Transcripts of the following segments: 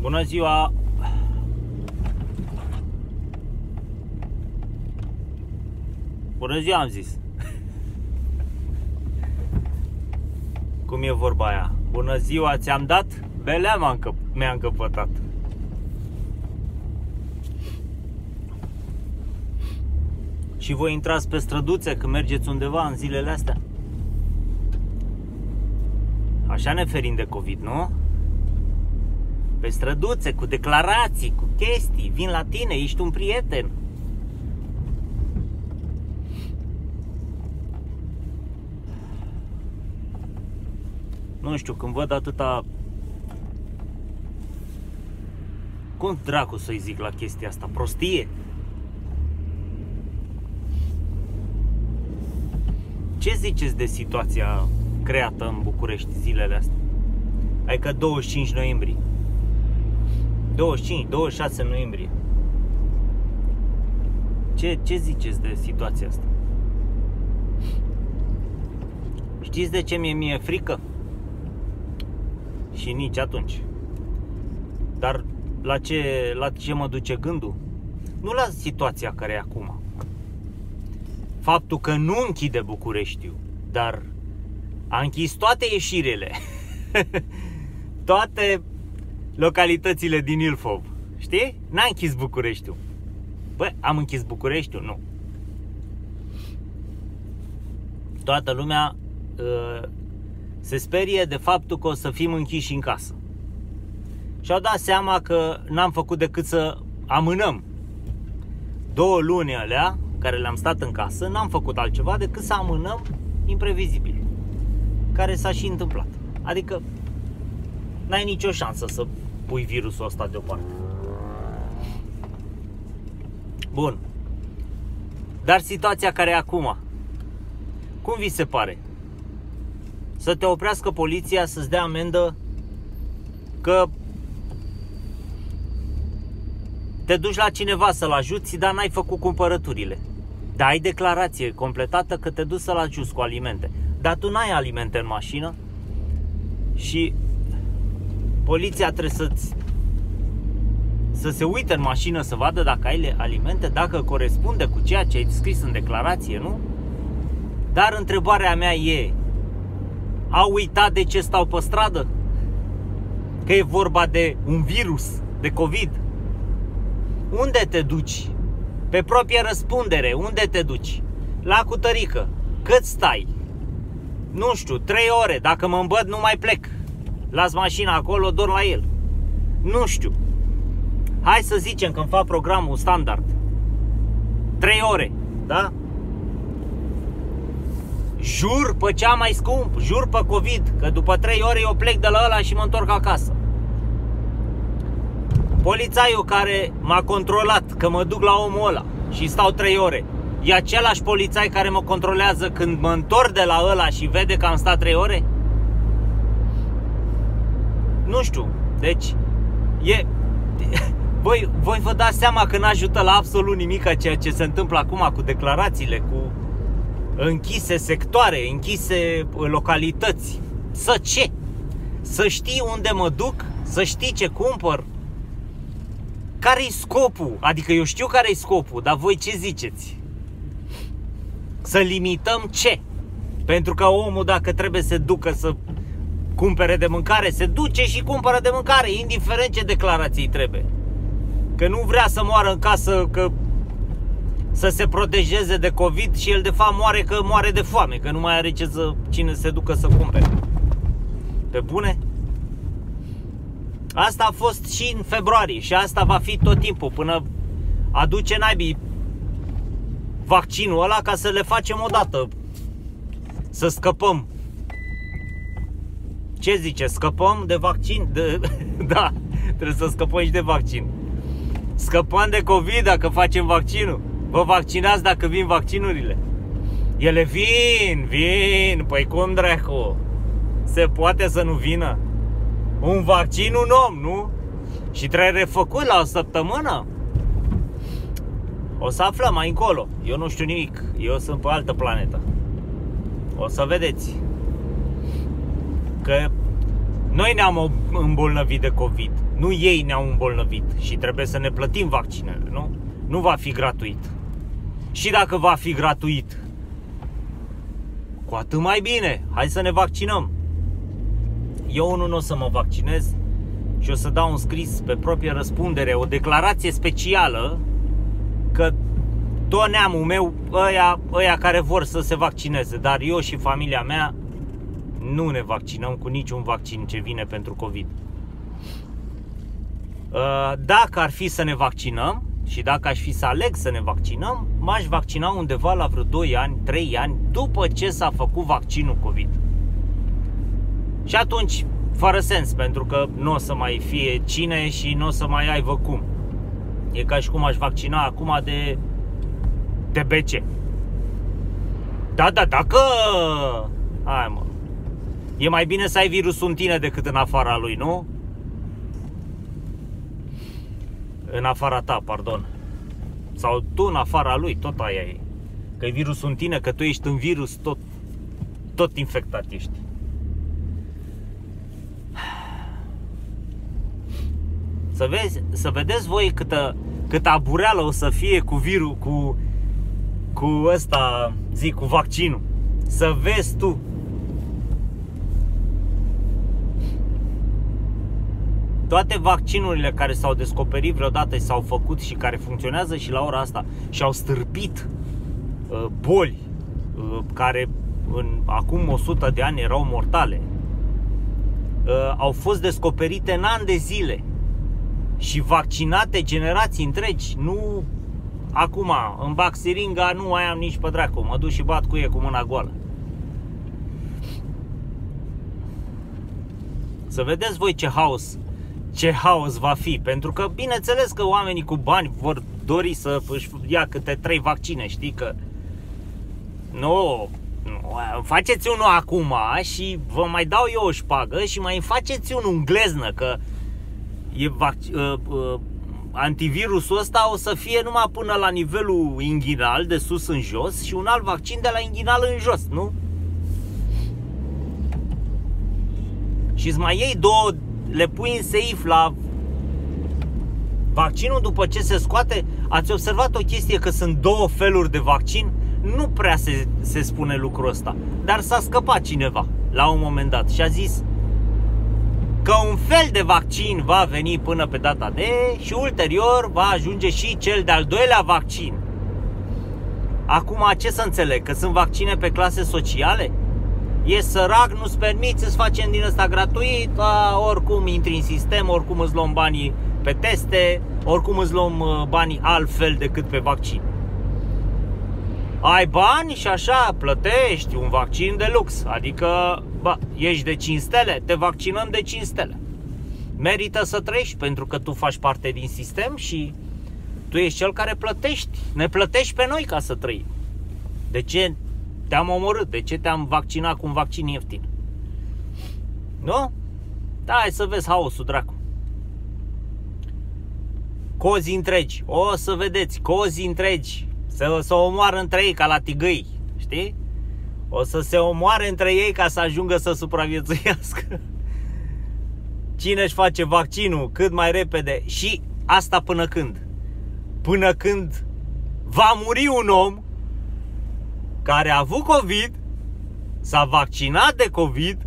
Bună ziua! Bună ziua, am zis. Cum e vorba aia? Bună ziua, ți-am dat? Belea m-a încăp- mi-a încăpătat. Și voi intrați pe străduțe când mergeți undeva în zilele astea? Așa ne ferim de COVID, nu? Pe străduțe, cu declarații, cu chestii, vin la tine, ești un prieten. Nu știu, când văd atâta... Cum dracu să-i zic la chestia asta? Prostie? Ce ziceți de situația creată în București zilele astea? Adică 25 noiembrie. 25, 26 noiembrie. Ce, ce ziceți de situația asta? Știți de ce mi-e mie frică? Și nici atunci. Dar la ce, la ce mă duce gândul? Nu la situația care e acum. Faptul că nu închide Bucureștiu, dar a închis toate ieșirile. toate localitățile din Ilfov. Știi? N-a închis Bucureștiu. Bă, am închis Bucureștiu? Nu. Toată lumea uh, se sperie de faptul că o să fim închiși în casă. Și-au dat seama că n-am făcut decât să amânăm două luni alea care le-am stat în casă, n-am făcut altceva decât să amânăm imprevizibil. Care s-a și întâmplat. Adică n-ai nicio șansă să pui virusul ăsta deoparte. Bun. Dar situația care e acum, cum vi se pare? Să te oprească poliția să-ți dea amendă că te duci la cineva să-l ajuți, dar n-ai făcut cumpărăturile. Dar ai declarație completată că te duci să-l ajuți cu alimente. Dar tu n-ai alimente în mașină și poliția trebuie să-ți să se uite în mașină să vadă dacă ai alimente, dacă corespunde cu ceea ce ai scris în declarație, nu? Dar întrebarea mea e, au uitat de ce stau pe stradă? Că e vorba de un virus, de COVID. Unde te duci? Pe proprie răspundere, unde te duci? La cutărică. Cât stai? Nu știu, 3 ore. Dacă mă îmbăt, nu mai plec. Las mașina acolo, dorm la el. Nu știu. Hai să zicem că îmi fac programul standard. 3 ore, da? Jur pe cea mai scump, jur pe COVID, că după 3 ore eu plec de la ăla și mă întorc acasă. Polițaiul care m-a controlat că mă duc la omul ăla și stau 3 ore, e același polițai care mă controlează când mă întorc de la ăla și vede că am stat 3 ore? Nu știu, deci e... Voi, voi vă dați seama că n-ajută la absolut nimic ceea ce se întâmplă acum cu declarațiile, cu închise sectoare, închise localități. Să ce? Să știi unde mă duc, să știi ce cumpăr. Care-i scopul? Adică eu știu care-i scopul, dar voi ce ziceți? Să limităm ce? Pentru că omul dacă trebuie să ducă să cumpere de mâncare, se duce și cumpără de mâncare, indiferent ce declarații trebuie. Că nu vrea să moară în casă, că să se protejeze de COVID și el de fapt moare că moare de foame, că nu mai are ce să, cine se ducă să cumpere. Pe bune? Asta a fost și în februarie și asta va fi tot timpul până aduce naibii vaccinul ăla ca să le facem odată. Să scăpăm. Ce zice? Scăpăm de vaccin? De... da, trebuie să scăpăm și de vaccin. Scăpăm de COVID dacă facem vaccinul. Vă vaccinați dacă vin vaccinurile. Ele vin, vin, păi cum dracu? Se poate să nu vină? Un vaccin, un om, nu? Și trebuie refăcut la o săptămână? O să aflăm mai încolo. Eu nu știu nimic. Eu sunt pe altă planetă. O să vedeți. Că Noi ne-am îmbolnăvit de COVID, nu ei ne-au îmbolnăvit și trebuie să ne plătim vaccinele, nu? Nu va fi gratuit. Și dacă va fi gratuit, cu atât mai bine, hai să ne vaccinăm. Eu unul nu o să mă vaccinez și o să dau un scris pe proprie răspundere, o declarație specială că tot neamul meu, ăia, ăia care vor să se vaccineze, dar eu și familia mea nu ne vaccinăm cu niciun vaccin ce vine pentru COVID. Uh, dacă ar fi să ne vaccinăm și dacă aș fi să aleg să ne vaccinăm, m-aș vaccina undeva la vreo 2 ani, 3 ani după ce s-a făcut vaccinul COVID. Și atunci, fără sens, pentru că nu o să mai fie cine și nu o să mai aibă cum. E ca și cum aș vaccina acum de TBC. Da, da, dacă... Hai mă. E mai bine să ai virusul în tine decât în afara lui, nu? În afara ta, pardon. Sau tu în afara lui, tot aia e. Că e virusul în tine, că tu ești în virus, tot, tot infectat ești. Să, vezi, să vedeți voi câtă, câtă abureală o să fie cu virus, cu, cu ăsta, zic, cu vaccinul. Să vezi tu. Toate vaccinurile care s-au descoperit vreodată și s-au făcut și care funcționează și la ora asta și au stârpit uh, boli uh, care în, acum 100 de ani erau mortale, uh, au fost descoperite în ani de zile și vaccinate generații întregi, nu acum, în bag siringa, nu mai am nici pe dracu, mă duc și bat cu e cu mâna goală. Să vedeți voi ce haos, ce haos va fi, pentru că bineînțeles că oamenii cu bani vor dori să își ia câte trei vaccine, știi că nu, nu, faceți unul acum și vă mai dau eu o șpagă și mai faceți unul în gleznă, că e vac- uh, uh, antivirusul ăsta o să fie numai până la nivelul inghinal, de sus în jos, și un alt vaccin de la inghinal în jos, nu? Și îți mai iei două, le pui în seif la vaccinul după ce se scoate. Ați observat o chestie că sunt două feluri de vaccin? Nu prea se, se spune lucrul ăsta, dar s-a scăpat cineva la un moment dat și a zis că un fel de vaccin va veni până pe data de și ulterior va ajunge și cel de-al doilea vaccin. Acum ce să înțeleg? Că sunt vaccine pe clase sociale? E sărac, nu-ți permiți, îți facem din ăsta gratuit, a, oricum intri în sistem, oricum îți luăm banii pe teste, oricum îți luăm uh, banii altfel decât pe vaccin ai bani și așa plătești un vaccin de lux. Adică, bă, ești de 5 stele, te vaccinăm de 5 stele. Merită să trăiești pentru că tu faci parte din sistem și tu ești cel care plătești. Ne plătești pe noi ca să trăim. De ce te-am omorât? De ce te-am vaccinat cu un vaccin ieftin? Nu? Da, hai să vezi haosul, dracu. Cozi întregi. O să vedeți, cozi întregi să, să omoară între ei ca la tigăi, știi? O să se omoare între ei ca să ajungă să supraviețuiască. Cine își face vaccinul cât mai repede și asta până când? Până când va muri un om care a avut COVID, s-a vaccinat de COVID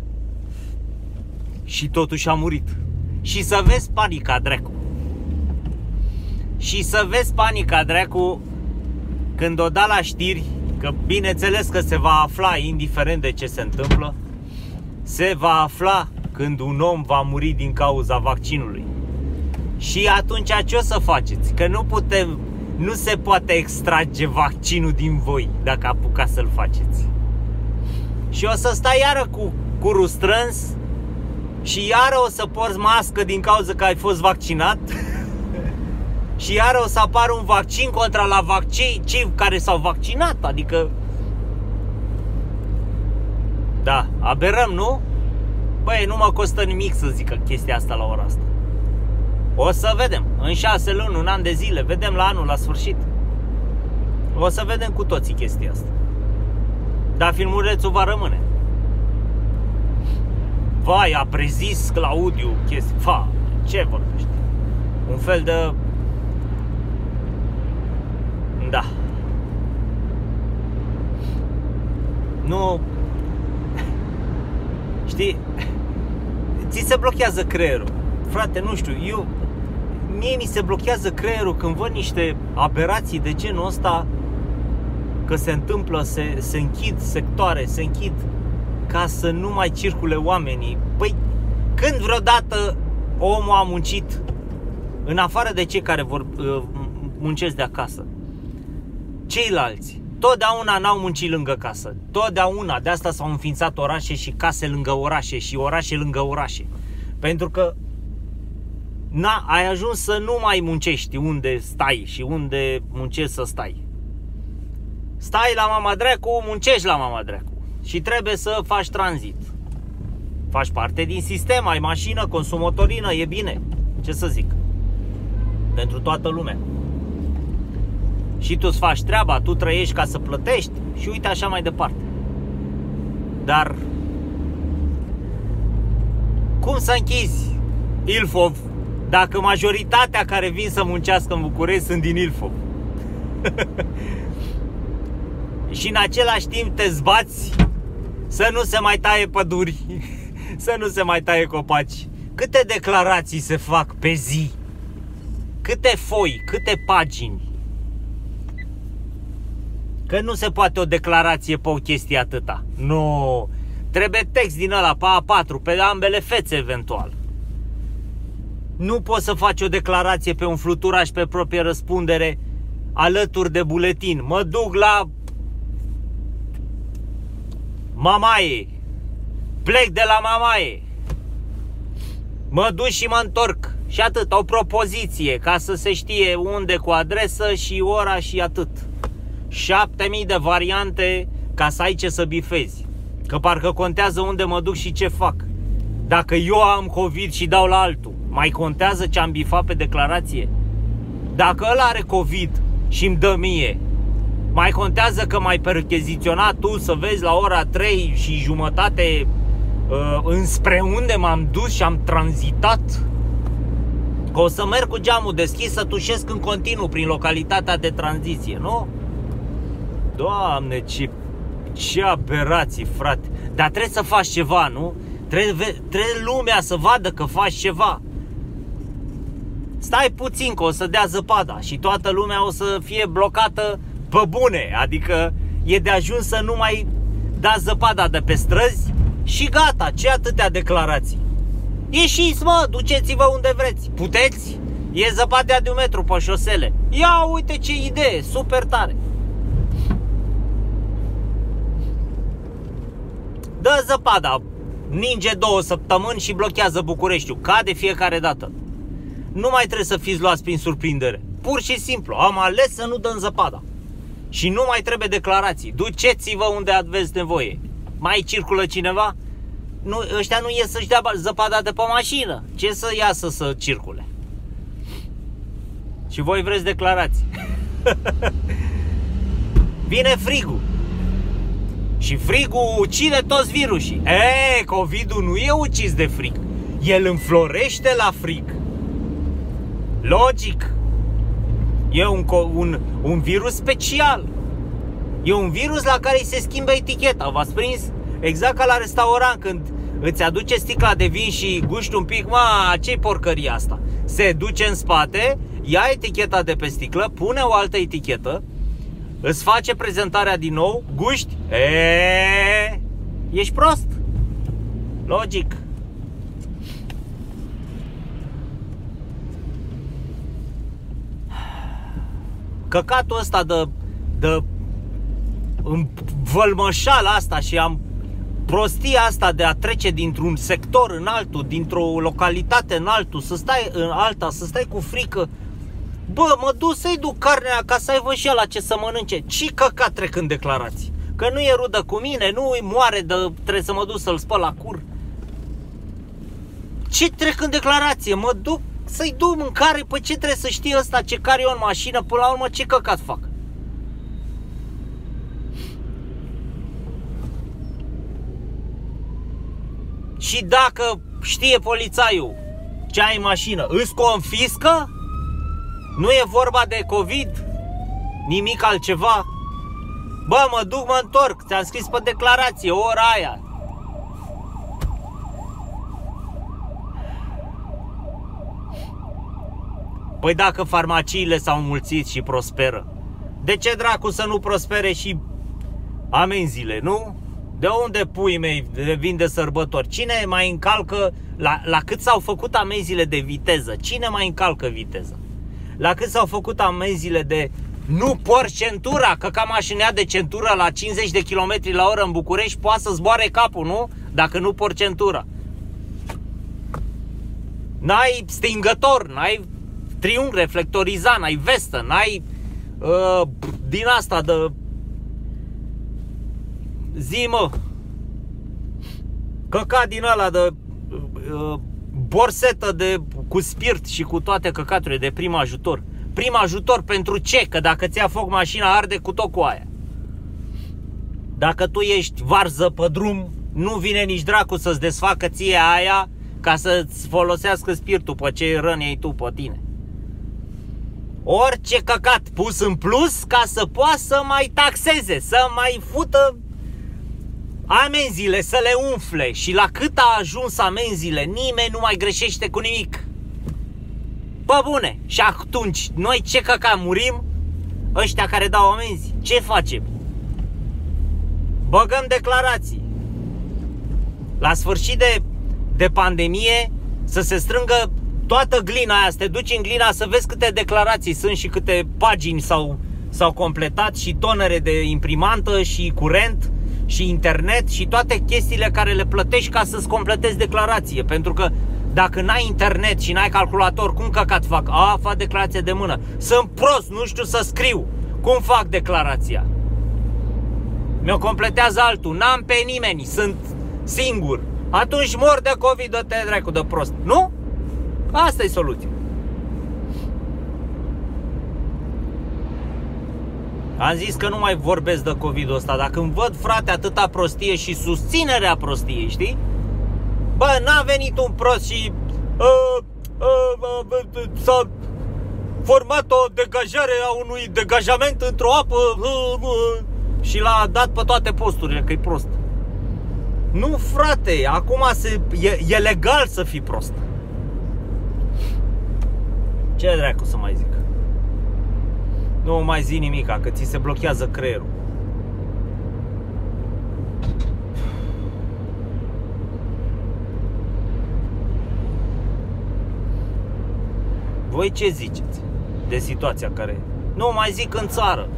și totuși a murit. Și să vezi panica, dracu. Și să vezi panica, dracu, când o da la știri, că bineînțeles că se va afla, indiferent de ce se întâmplă, se va afla când un om va muri din cauza vaccinului. Și atunci ce o să faceți? Că nu putem, nu se poate extrage vaccinul din voi dacă apucați să-l faceți. Și o să stai iară cu curul strâns și iară o să porți mască din cauza că ai fost vaccinat și iar o să apară un vaccin contra la vaccin, cei care s-au vaccinat, adică da, aberăm, nu? Băi, nu mă costă nimic să zic chestia asta la ora asta. O să vedem. În șase luni, un an de zile, vedem la anul, la sfârșit. O să vedem cu toții chestia asta. Dar filmulețul va rămâne. vai, a prezis Claudiu chestii, fa, ce vorbește? Un fel de... Da. Nu... Știi? Ți se blochează creierul. Frate, nu știu, eu... Mie mi se blochează creierul când văd niște aberații de genul ăsta că se întâmplă, se, se închid sectoare, se închid ca să nu mai circule oamenii. Păi, când vreodată omul a muncit, în afară de cei care vor uh, muncesc de acasă, ceilalți, totdeauna n-au muncit lângă casă. Totdeauna, de asta s-au înființat orașe și case lângă orașe și orașe lângă orașe. Pentru că na, ai ajuns să nu mai muncești unde stai și unde muncești să stai. Stai la mama dracu, muncești la mama dracu și trebuie să faci tranzit. Faci parte din sistem, ai mașină, consumotorină, e bine. Ce să zic? Pentru toată lumea. Și tu îți faci treaba, tu trăiești ca să plătești și uite așa mai departe. Dar cum să închizi Ilfov dacă majoritatea care vin să muncească în București sunt din Ilfov? și în același timp te zbați să nu se mai taie păduri, să nu se mai taie copaci. Câte declarații se fac pe zi? Câte foi, câte pagini? Că nu se poate o declarație pe o chestie atâta. Nu, trebuie text din ăla pe A4, pe ambele fețe eventual. Nu poți să faci o declarație pe un fluturaș pe proprie răspundere alături de buletin. Mă duc la Mamaie. Plec de la mamaie. Mă duc și mă întorc. Și atât, o propoziție ca să se știe unde cu adresă și ora și atât. 7000 de variante ca să ai ce să bifezi. Că parcă contează unde mă duc și ce fac. Dacă eu am COVID și dau la altul, mai contează ce am bifat pe declarație? Dacă ăla are COVID și îmi dă mie, mai contează că mai percheziționat tu să vezi la ora 3 și jumătate uh, înspre unde m-am dus și am tranzitat? Că o să merg cu geamul deschis să tușesc în continuu prin localitatea de tranziție, nu? Doamne, ce, ce aberații, frate! Dar trebuie să faci ceva, nu? Trebuie, trebuie lumea să vadă că faci ceva. Stai puțin că o să dea zăpada și toată lumea o să fie blocată pe bune, adică e de ajuns să nu mai dați zăpada de pe străzi și gata, ce atâtea declarații. Ieșiți mă, duceți-vă unde vreți, puteți? E zăpadea de un metru pe șosele. Ia uite ce idee, super tare. Dă zăpada, ninge două săptămâni și blochează Bucureștiul, ca de fiecare dată. Nu mai trebuie să fiți luați prin surprindere. Pur și simplu, am ales să nu dăm zăpada. Și nu mai trebuie declarații. Duceți-vă unde aveți nevoie. Mai circulă cineva? Nu, ăștia nu ies să-și dea zăpada de pe mașină. Ce să iasă să circule? Și voi vreți declarații. Vine frigul. Și frigul ucide toți virusii. E, COVID-ul nu e ucis de frig. El înflorește la frig. Logic. E un, un, un virus special. E un virus la care îi se schimbă eticheta. V-ați prins? Exact ca la restaurant când îți aduce sticla de vin și guști un pic, ma, ce porcărie asta? Se duce în spate, ia eticheta de pe sticlă, pune o altă etichetă, îți face prezentarea din nou, guști, e, ești prost. Logic. Căcatul ăsta de, de vălmășala asta și am prostia asta de a trece dintr-un sector în altul, dintr-o localitate în altul, să stai în alta, să stai cu frică. Bă, mă duc să-i duc carnea ca să aibă și la ce să mănânce. Ce căcat trec în declarații? Că nu e rudă cu mine, nu îi moare de trebuie să mă duc să-l spăl la cur. Ce trec în declarație? Mă duc să-i duc mâncare, pe ce trebuie să știe ăsta ce care eu în mașină, până la urmă ce căcat fac? Și dacă știe polițaiul ce ai în mașină, îți confiscă? Nu e vorba de COVID? Nimic altceva? Bă, mă duc, mă întorc, ți-am scris pe declarație, ora aia. Păi dacă farmaciile s-au mulțit și prosperă, de ce dracu să nu prospere și amenziile, nu? De unde pui mei vin de sărbători? Cine mai încalcă, la, la cât s-au făcut amenziile de viteză? Cine mai încalcă viteză? La cât s-au făcut amenziile de nu por centura, că ca mașinea de centură la 50 de km la oră în București poate să zboare capul, nu? Dacă nu por centura. N-ai stingător, n-ai triunghi reflectorizat, n-ai vestă, n-ai uh, din asta de zi mă căcat din ăla de uh, borsetă de, cu spirit și cu toate căcaturile de prim ajutor. Prim ajutor pentru ce? Că dacă ți-a foc mașina arde cu tot cu aia. Dacă tu ești varză pe drum, nu vine nici dracu să-ți desfacă ție aia ca să-ți folosească spiritul pe ce răni ai tu pe tine orice căcat pus în plus ca să poată să mai taxeze, să mai fută amenziile, să le umfle și la cât a ajuns amenziile, nimeni nu mai greșește cu nimic. Pă bune, și atunci noi ce căcat murim? Ăștia care dau amenzi, ce facem? Băgăm declarații. La sfârșit de, de pandemie să se strângă toată glina aia, să te duci în glina să vezi câte declarații sunt și câte pagini s-au, s-au completat și tonere de imprimantă și curent și internet și toate chestiile care le plătești ca să-ți completezi declarație. Pentru că dacă n-ai internet și n-ai calculator, cum căcat fac? A, fac declarație de mână. Sunt prost, nu știu să scriu. Cum fac declarația? Mi-o completează altul. N-am pe nimeni, sunt singur. Atunci mor de COVID, dă-te dracu de prost. Nu? Asta e soluția. Am zis că nu mai vorbesc de COVID-ul ăsta, dacă când văd, frate, atâta prostie și susținerea prostiei, știi? Bă, n-a venit un prost și uh, uh, uh, s-a format o degajare a unui degajament într-o apă uh, uh, și l-a dat pe toate posturile, că e prost. Nu, frate, acum se, e, e legal să fii prost. Ce dracu să mai zic? Nu mai zi nimica, că ți se blochează creierul. Voi ce ziceți de situația care... Nu mai zic în țară.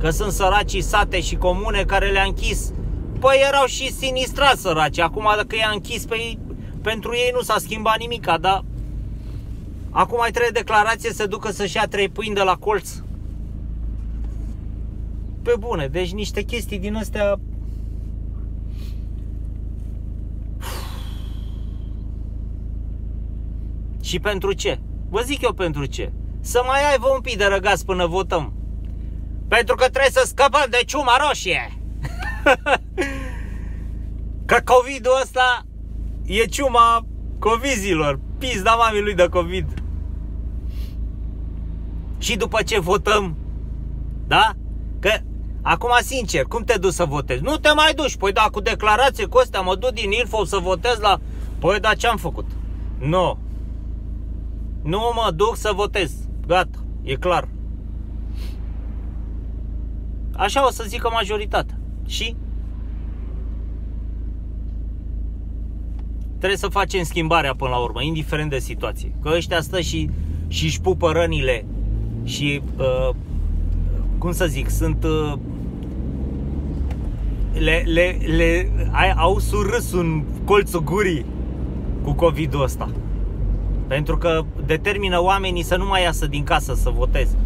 Că sunt săracii sate și comune care le-a închis. Păi erau și sinistrați săraci. Acum dacă i-a închis pe ei, pentru ei nu s-a schimbat nimica, dar Acum mai trebuie declarație să ducă să-și ia trei pâini de la colț. Pe bune, deci niște chestii din astea Și pentru ce? Vă zic eu pentru ce. Să mai ai vă un pic de răgaz până votăm. Pentru că trebuie să scăpăm de ciuma roșie. că COVID-ul ăsta e ciuma covizilor. Pizda mamii lui de COVID și după ce votăm, da? Că acum sincer, cum te duci să votezi? Nu te mai duci, păi da, cu declarație cu astea mă duc din Ilfov să votez la... Păi da, ce-am făcut? Nu. Nu mă duc să votez. Gata, e clar. Așa o să zică majoritatea. Și? Trebuie să facem schimbarea până la urmă, indiferent de situație. Că ăștia stă și, și își pupă rănile și uh, cum să zic, sunt uh, le, le, le ai, au surâs în colțul gurii cu COVID-ul ăsta. Pentru că determină oamenii să nu mai iasă din casă să voteze.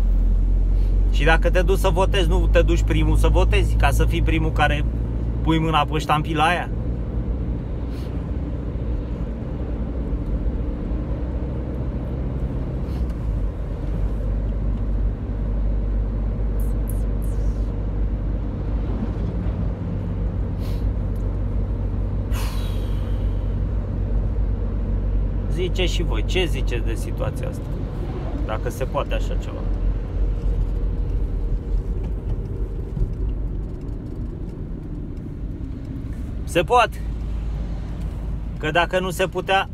Și dacă te duci să votezi, nu te duci primul să votezi, ca să fii primul care pui mâna pe ștampila aia. Zice și voi, ce ziceți de situația asta? Dacă se poate așa ceva. Se poate. Că dacă nu se putea,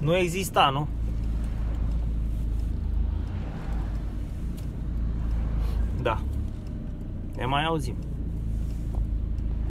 nu exista, nu? Da. Ne mai auzim.